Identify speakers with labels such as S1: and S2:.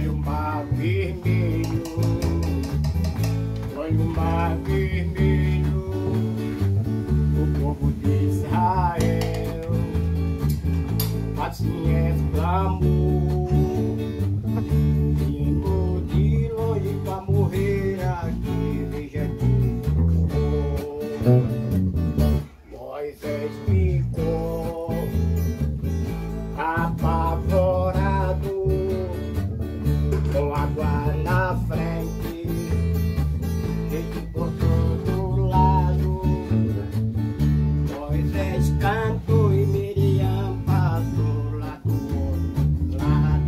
S1: Olha o mar vermelho, olha o mar vermelho, o povo de Israel, assim exclamou. Vindo de longe pra morrer aqui, veja aqui. Moisés ficou. Descanto y Miriam pasó la cola.